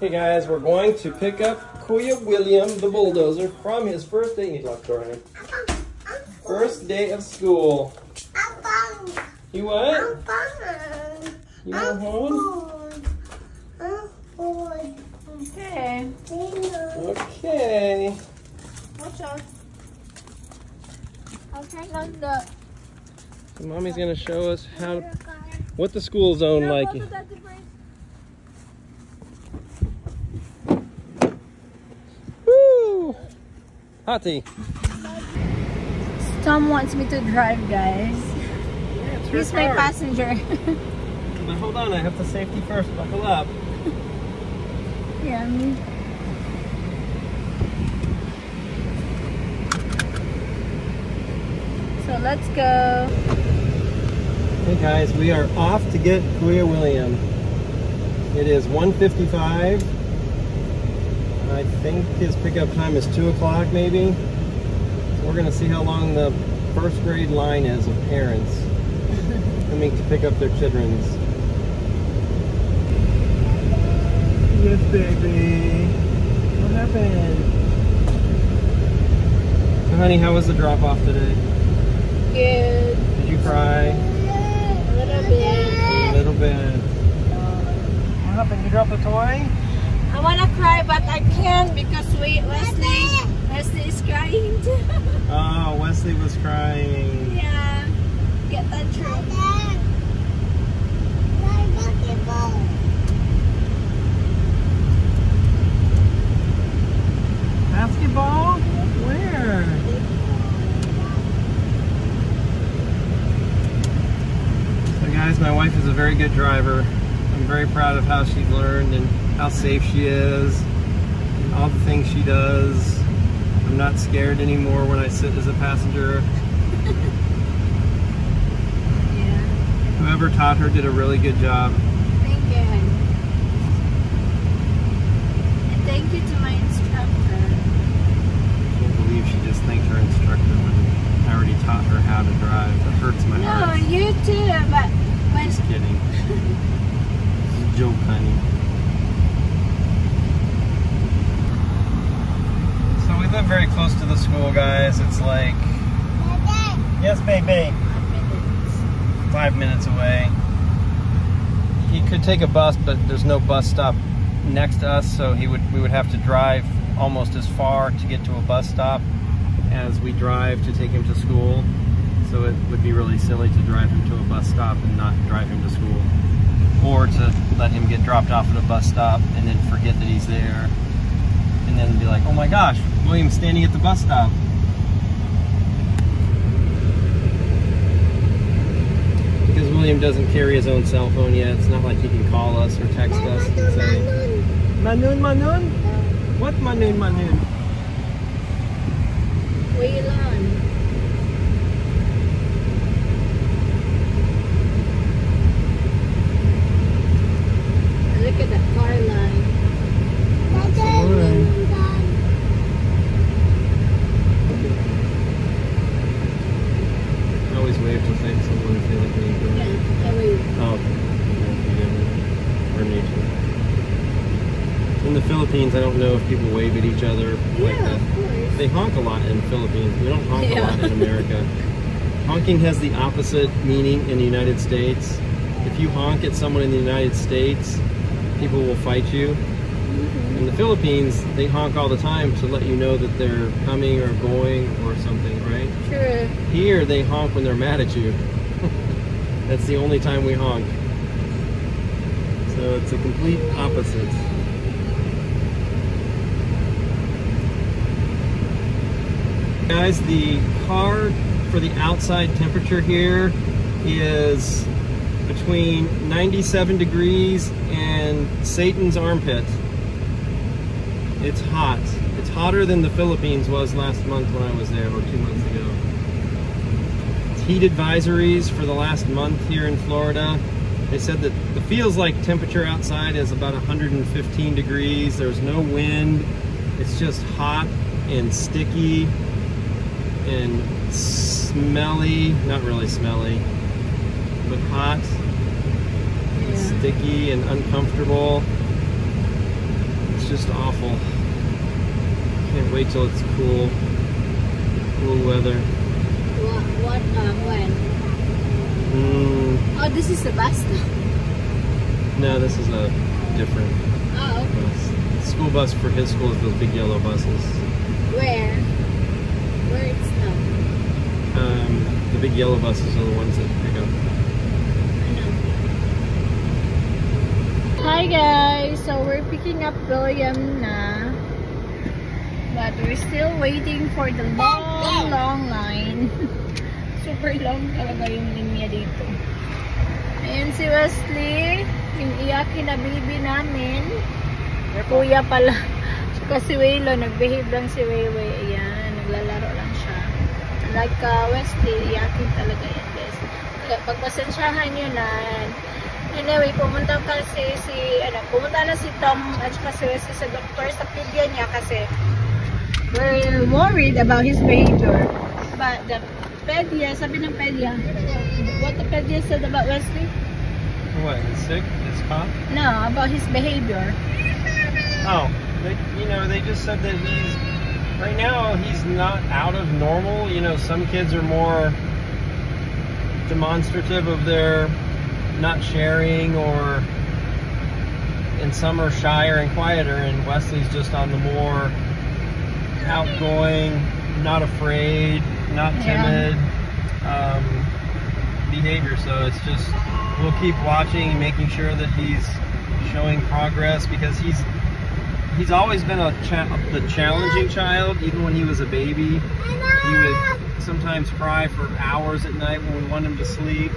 Hey guys, we're going to pick up Kuya William, the bulldozer, from his first day. Need on him. First day of school. You what? You want home? Okay. Okay. Watch out. I'll turn on the. So mommy's gonna show us how what the school zone like. Go to that device. Woo! Hottie. Tom wants me to drive, guys. Yeah, He's my car. passenger. But hold on, I have to safety first. Buckle up. yeah, me. So let's go. Hey guys, we are off to get Kuya William. It is 1.55. I think his pickup time is 2 o'clock maybe. So we're gonna see how long the first grade line is of parents coming to pick up their children's. Yes, baby. What happened? So, honey, how was the drop off today? Good. Did you cry? A little bit. A little bit. What happened? You dropped the toy? I wanna cry, but I can't because we Wesley Wesley is crying too. Oh, Wesley was crying. yeah. Get that true. Basketball? Basketball? Where? So guys, my wife is a very good driver. I'm very proud of how she's learned and how safe she is. All the things she does. I'm not scared anymore when I sit as a passenger. Yeah. Whoever taught her did a really good job. Thank you. honey. And thank you to my instructor. I can't believe she just thanked her instructor when I already taught her how to drive. That hurts my No, heart. you too, but when Just kidding. Joke, honey. So we live very close to the school, guys. It's like, yes, five minutes away. He could take a bus, but there's no bus stop next to us, so he would we would have to drive almost as far to get to a bus stop as we drive to take him to school. So it would be really silly to drive him to a bus stop and not drive him to school. Or to let him get dropped off at a bus stop and then forget that he's there. And then be like, oh my gosh, William's standing at the bus stop. William doesn't carry his own cell phone yet, it's not like he can call us or text us and say, Manun, Manun? What Manun, Manun? Waylon. Look at that car line. I always wave to thank someone if they look me good. Yeah, every Oh, or nature. In the Philippines, I don't know if people wave at each other like Yeah, that. of course. They honk a lot in the Philippines. We don't honk a lot in America. Honking has the opposite meaning in the United States. If you honk at someone in the United States, people will fight you. Mm-hmm. In the Philippines, they honk all the time to let you know that they're coming or going or something, right? True. Here, they honk when they're mad at you. That's the only time we honk. So it's a complete opposite. Guys, the car for the outside temperature here is between 97 degrees and Satan's armpit. It's hot. It's hotter than the Philippines was last month when I was there, or two months ago. It's heat advisories for the last month here in Florida. They said that the feels like temperature outside is about 115 degrees. There's no wind. It's just hot and sticky and smelly. Not really smelly, but hot, Yeah. sticky, and uncomfortable. It's just awful. Can't wait till it's cool. Cool weather. What, what um, when? Mm, Oh, this is the bus. no, this is a different Oh, bus. School bus for his school is those big yellow buses. Where? Where it's? Um, the big yellow buses are the ones that pick up. Hi guys! So we're picking up William na. But we're still waiting for the long, long line. Super long talaga yung linya dito. Ayan si Wesley. Yung iyakin na baby namin. Kuya pala. Saka si Waylo, nag-behave lang si Wayway. Ayan, naglalaro lang siya. Like uh, Wesley, iyakin talaga yan guys. Kaya pagpasensyahan nyo na. Anyway, pumunta kasi si, ano, pumunta na si Tom at saka si Wesley sa doktor sa pidya niya kasi we're worried about his behavior. But the pedia, sabi ng pedia, what the pedia said about Wesley? What? He's sick? His cough? No, about his behavior. Oh, they, you know, they just said that he's right now he's not out of normal. You know, some kids are more demonstrative of their not sharing, or and some are shyer and quieter. And Wesley's just on the more outgoing, not afraid, not Yeah. timid um, behavior. So it's just we'll keep watching and making sure that he's showing progress because he's he's always been a cha- the challenging child. Even when he was a baby, he would sometimes cry for hours at night when we want him to sleep.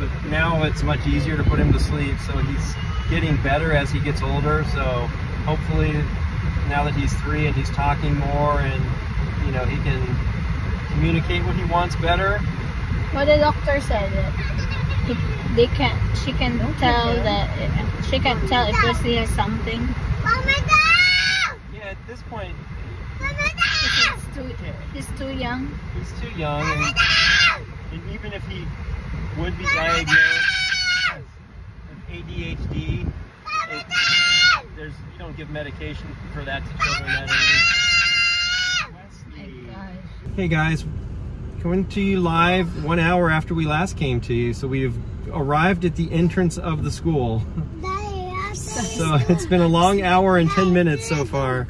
But now it's much easier to put him to sleep. So he's getting better as he gets older. So hopefully, now that he's three and he's talking more and you know he can communicate what he wants better. What the doctor said that they can she can tell that she can tell if Wesley has something. Yeah, at this point, He's too, he's too young. he's too young, and, and even if he would be diagnosed with ADHD, it, there's you don't give medication for that to children that age. Hey guys, coming to you live one hour after we last came to you. So we've arrived at the entrance of the school. So it's been a long hour and 10 minutes so far.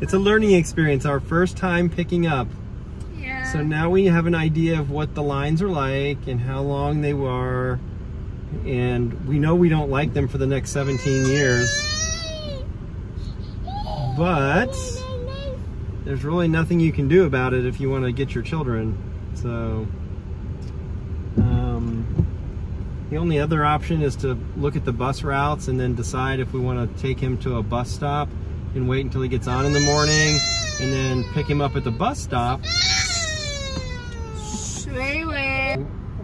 It's a learning experience, our first time picking up. Yeah. So now we have an idea of what the lines are like and how long they were. And we know we don't like them for the next 17 years. But there's really nothing you can do about it if you want to get your children. So um, the only other option is to look at the bus routes and then decide if we want to take him to a bus stop and wait until he gets on in the morning and then pick him up at the bus stop.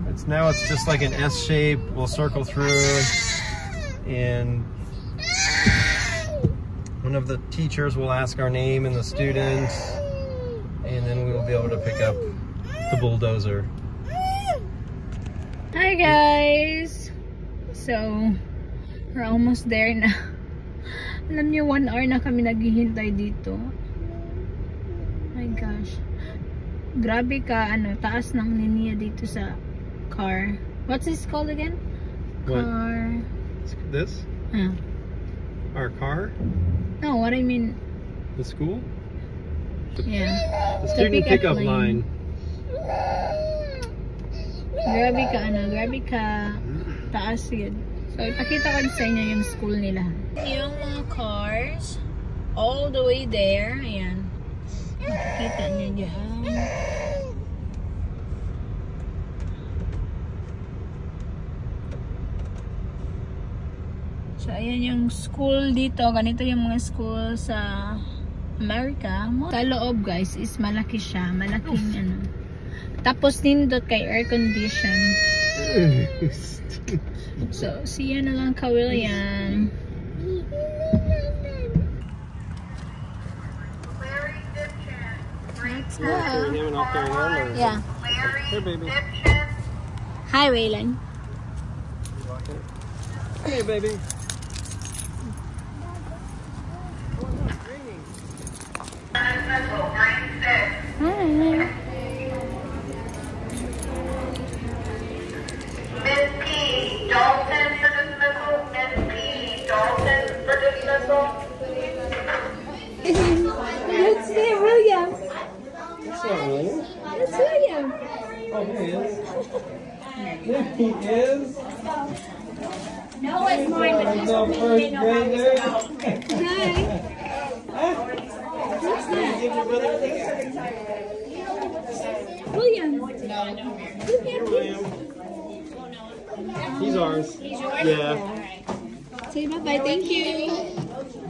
It's now it's just like an S shape. We'll circle through and one of the teachers will ask our name and the student and then we'll be able to pick up the bulldozer. Hi guys! So, we're almost there na. Alam niyo, one hour na kami naghihintay dito. My gosh. Grabe ka, ano, taas ng linya dito sa car. What's this called again? What? Car. This? Ah. Our car? No, what I mean, The school? yeah. The student pickup pickup line. line. Grabe ka, ano, grabe ka taas yun. So, ipakita ko sa inyo yung school nila. Yung mga cars, all the way there, ayan. Makikita niyo dyan. So, ayan yung school dito. Ganito yung mga school sa America. Sa loob, guys, is malaki siya. Malaking, ano. Tapos, nindot kay air condition. So, see you na lang ka, William. Let's Carry go. him and I'll carry Yeah. Here, baby. Hi, Waylon. Hey, baby. dismissal, grade six. Hi. Miss P, Dalton for dismissal. Miss P, Dalton for dismissal. Let's see William. What's up, William? It's William. Oh, here he is. He is. No, it's mine, Oh, he's our first grader. Hi. William. Look at him. He's ours. Yeah. Say bye-bye. Thank you.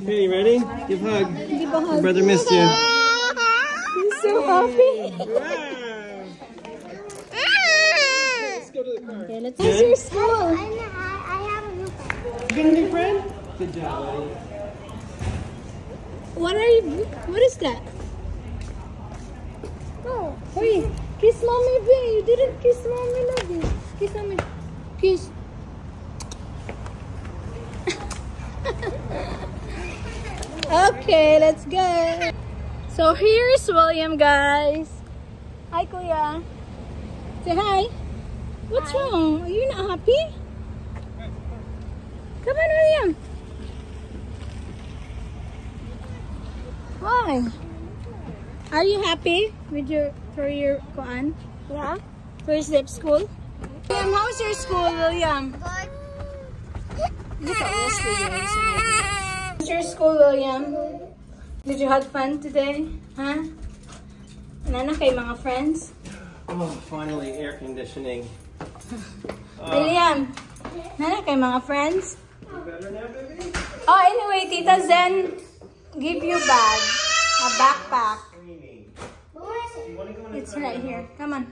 Okay, you ready? Give a hug. Give a hug. Brother missed you. He's so happy. Let's go to the car. Okay, let's How's your school? You got a new friend? Good job, buddy. What are you? What is that? Oh, wait. Kiss mommy, B. You didn't kiss mommy, Lobby. Kiss mommy. Kiss. okay, let's go. So here's William, guys. Hi, Kuya. Say hi. What's wrong? Are you not happy? Come on, William. Why? Are you happy with your for your kuan? Yeah. First day of school. William, how's your school, William? Look at Wesley guys. How's your school, William? Did you have fun today? Huh? Nana kay mga friends? Oh, finally air conditioning. William, nana kay mga friends? Oh, anyway, Tita Zen give you bag, a backpack. It's right here. Come on.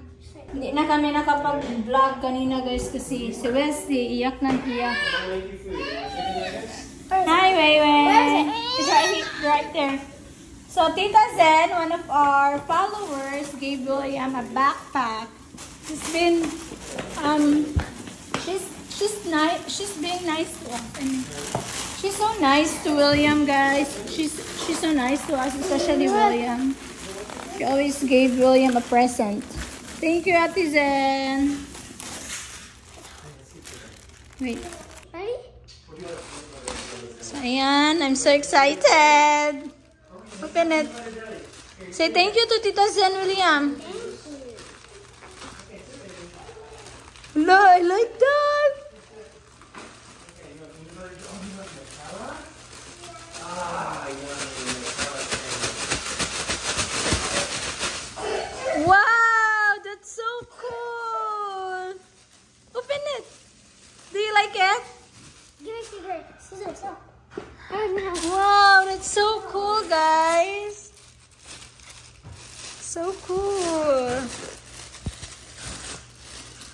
Hindi na kami nakapag-vlog kanina guys kasi si Wesley iyak nang iyak. Hi, Wei Wei. It's right, right there. So Tita Zen, one of our followers, gave William a backpack. She's been, um, she's she's nice. She's being nice to us. And she's so nice to William, guys. She's she's so nice to us, especially William. She always gave William a present. Thank you, Ate Zen. Wait. Ayan. I'm so excited. Open it. Say thank you to Tita Zen, William. No, I like that. Wow, that's so cool. Open it. Do you like it? Give it to her. Scissors. Wow, that's so cool, guys. So cool.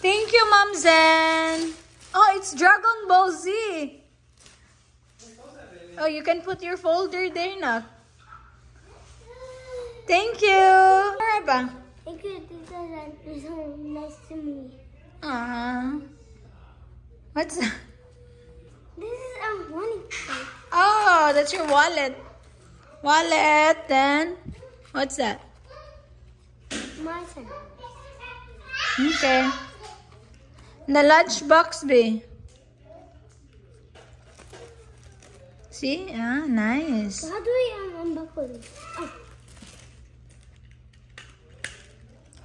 Thank you, Mom Zen. Oh, it's Dragon Ball Z. Oh, you can put your folder there now. Thank you. Maraba. Thank you, Tita Zen. You're so nice to me. Aww. Uh-huh. What's that? This is a money. Oh, that's your wallet. Wallet, then. What's that? My son. Okay. The lunch box, be. See? Ah, nice. How do I um, unbuckle this? Oh,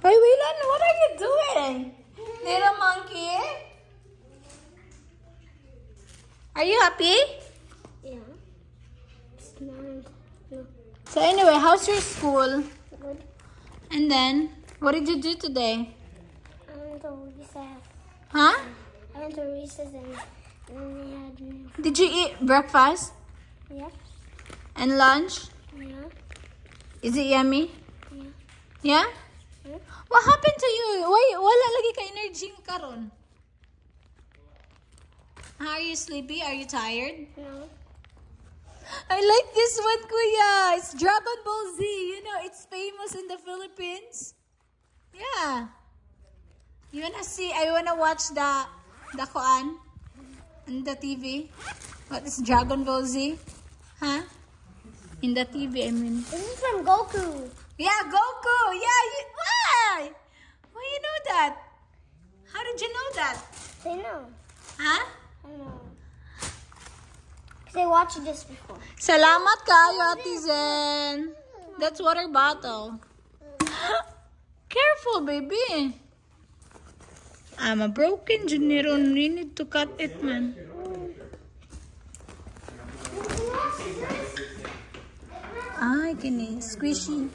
Hey, Waylon, what are you doing? Little monkey? Are you happy? yeah. It's not. No. So anyway, how's your school? Good. And then, what did you do today? I went to recess. Huh? I went to recess and, and they had me. Did you eat breakfast Yeah. and lunch? Yeah. Is it yummy? Yeah. Yeah? Yeah. What happened to you? Why wala lagi ka energy karon? Are you sleepy? Are you tired? No. I like this one, Kuya. It's Dragon Ball Z. You know, it's famous in the Philippines. Yeah. You wanna see? I wanna watch the the koan on the TV. What is Dragon Ball Z? Huh? In the TV, I mean. This is from Goku. Yeah, Goku! Yeah, you, why? Why you know that? How did you know that? They know. Huh? I know. Because I watched this before. Salamat kayo, Ate Zen. That's water bottle. Careful, baby. I'm a broken engineer. You need to cut it, man. Ay, kini. Squishy.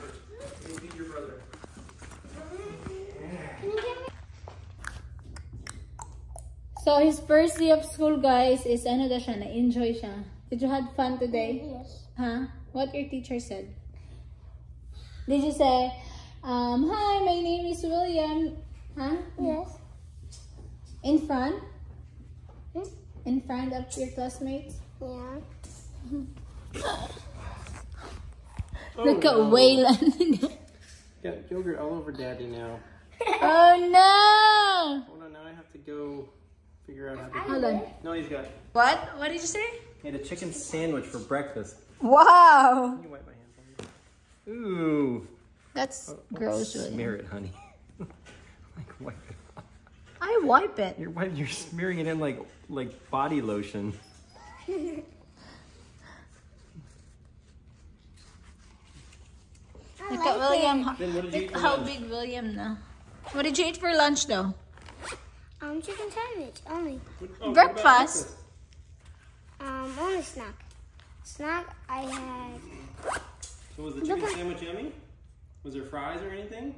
So, his first day of school, guys, is ano daw siya, na-enjoy siya. Did you have fun today? Yes. Huh? What your teacher said? Did you say, um, hi, my name is William? Huh? Yes. In front? Hmm? In front of your classmates? Yeah. Nagka-wailan. Got yogurt all over daddy now. oh no! Hold on, now I have to go figure out how to. Hold on. No, he's got. What? What did you say? He had a chicken sandwich for breakfast. Wow! Can you wipe my hands on you? Ooh. That's gross, Smear it, honey. like wipe it. Off. I wipe it. You're wipe- You're smearing it in like like body lotion. Look at William. How, Then what did you eat look how lunch? big William na. What did you eat for lunch though? Um, chicken sandwich only. Oh, Breakfast? Um, only snack. Snack I had. So was the chicken sandwich yummy? Was there fries or anything?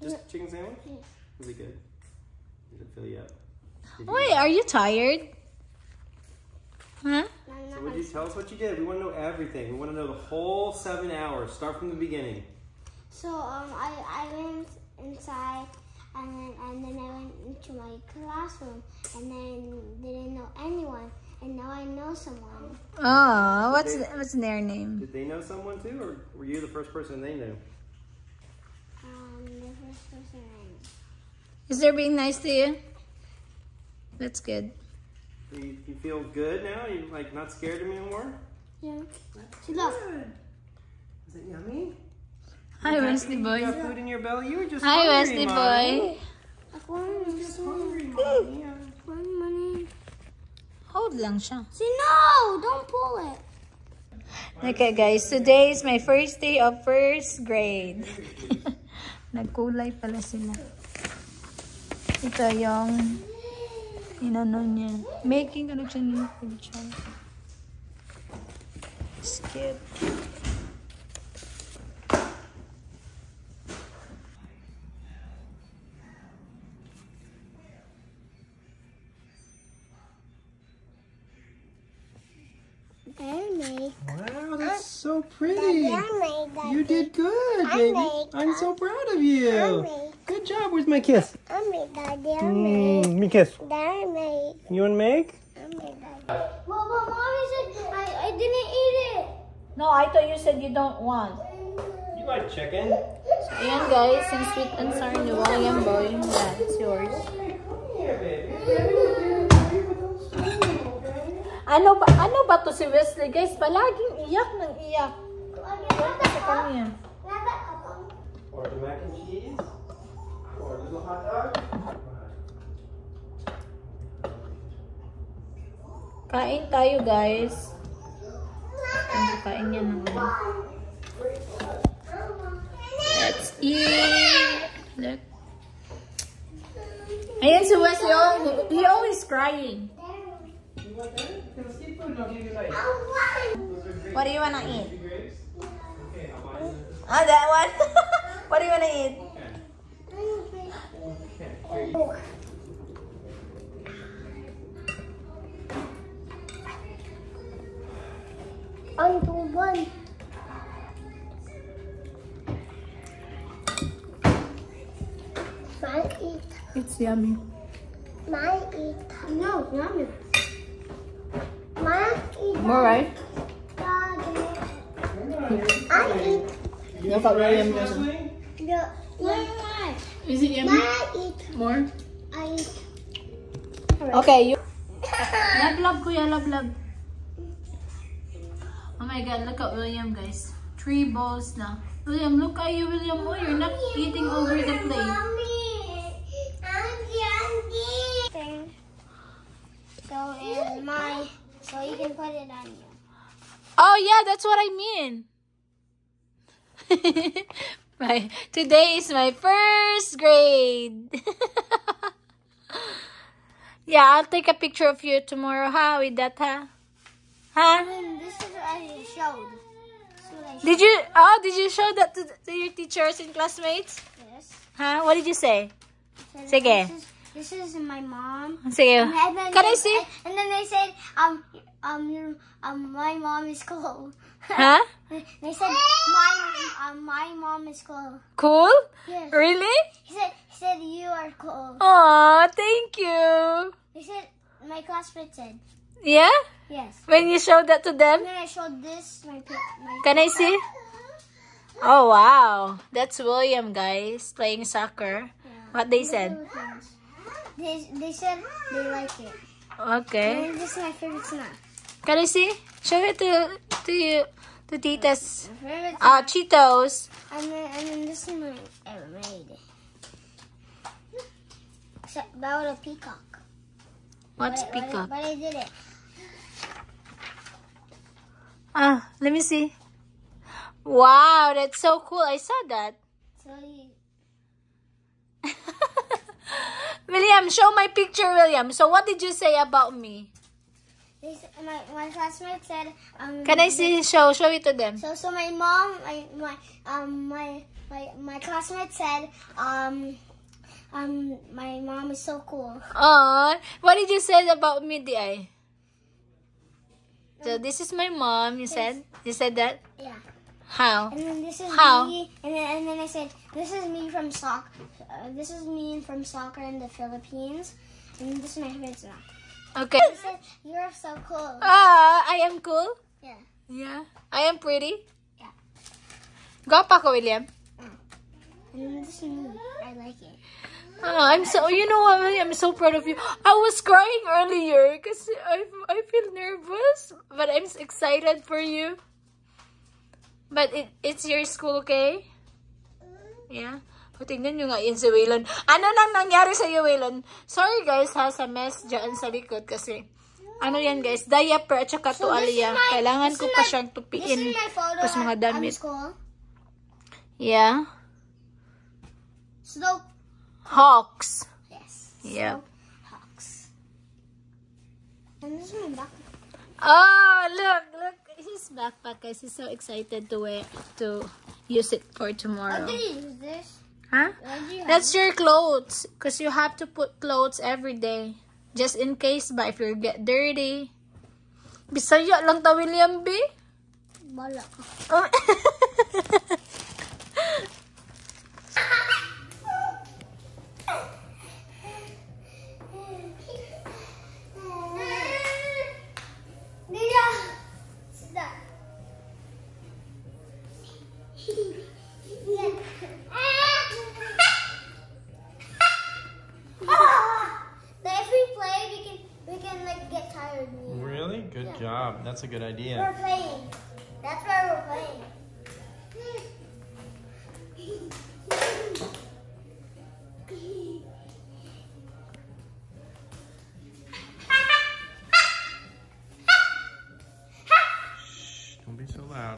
Just chicken sandwich? Yes. Was it good? Did it fill you up? Did you- Wait, are you tired? Huh? So would you tell us what you did? We want to know everything. We want to know the whole seven hours. Start from the beginning. So um, I, I went inside and then and then I went into my classroom and then didn't know anyone and now I know someone. Oh, what's what's their name? Did they know someone too, or were you the first person they knew? Um, the first person I knew. Is there being nice to you? That's good. You, you feel good now? You like not scared of me anymore? Yeah. See, look. Is it yummy? Hi, Wesley You boy. got food in your belly. You were just Hi, hungry, Wesley Mommy. boy. I want Just some hungry, Mommy. money. Hold lang siya. See, no! Don't pull it. Okay guys, today is my first day of first grade. Nagkulay pala sila. Ito yung inano niya. Making ano siya ng picture. Skip. Wow, that's so pretty. Mermaid. You did good, I baby. I'm so proud of you. Good job. Where's my kiss? I Daddy. I Mm, made. me kiss. Daddy made. You want to make? I made Daddy. Well, but mommy said I, I didn't eat it. No, I thought you said you don't want. You like chicken? So, ayan guys, yung sweet and sour ni William Boy. Yeah, it's yours. Here, baby. Ano ba, ano ba to si Wesley? Guys, palaging iyak ng iyak. Sa kanya. Or the mac and cheese. Or a little hot dog. Kain tayo guys. Ano kain niya ng Let's eat. Look. Ayan si. Oh, he always crying. What do you wanna eat? Ah, that one? what do you wanna eat? Okay. Okay. Here you Onto one. My eat. It's yummy. My eat. No, it's not My eat. More right? Daddy. I eat. Look at William Guys, doesn't. Leslie? The, my, Is it yummy? my eat. More? I eat. Okay, you. Love, love, kuya, love, love. My god, look at William, guys. Three balls now. William, look at you, William. Oh, you're not eating over the plate. Thing. So in my, so you can put it on you. Oh, yeah, that's what I mean. my, today is my first grade. yeah, I'll take a picture of you tomorrow, huh? With that, huh? Huh? And this is what I showed. What I showed. Did you, oh, did you show that to, to your teachers and classmates? Yes. Huh? What did you say? And Sige. This is, this is my mom. Sige. And then Can I they- see? And then they said, um, um, your, um, my mom is cool. Huh? They said my, um, my mom is cool. Cool? Yes. Really? He said, he said you are cool. Aw, thank you. He said, my classmate said, Yeah? yes. When you showed that to them? Then I showed this, my, my Can I see? Oh, wow. That's William, guys, playing soccer. What they said. They, they said they like it. Okay. And this is my favorite snack. Can I see? Show it to, to you, to Tita's. Ah, Cheetos. And then, and then this is my ever made. Except about a peacock. What's But I- but I- peacock? But did it. Ah, let me see. Wow, that's so cool. I saw that. So you, William, show my picture, William. So what did you say about me? they, s- my my classmate said um. Can I see? Show, show it to them. So so my mom my my um my my my classmate said um um my mom is so cool. Aw, what did you say about me, Di? So this is my mom, you said? You said that? Yeah. How? And then this is How? me. And then and then I said this is me from soccer. Uh, this is me from soccer in the Philippines. And this is my snack. Okay. I said you're so cool. Ah, I am cool. Yeah. Yeah. I am pretty. Yeah. Gwapa ko, William. And this is me. I like it. Oh, I'm so, you know what, I'm so proud of you. I was crying earlier because I, I feel nervous, but I'm excited for you. But it, it's your school, okay? Yeah. O, tingnan nyo nga yun si Waylon. Ano nang nangyari sa iyo, Waylon? Sorry guys ha, sa mess dyan sa likod kasi ano yan guys, diaper at saka So tuwalya. Kailangan ko pa siyang tupiin. Tapos mga at, damit. Yeah. Snow. Hawks. Yes. Yep. Hawks. And this is my back. Oh, look, look. His backpack, guys. He's so excited to wear, to use it for How tomorrow. did you use this? Huh? You That's your clothes. Because you have to put clothes every day. Just in case ba, if you get dirty. Bisaya lang ta, William B. Bala oh. ka.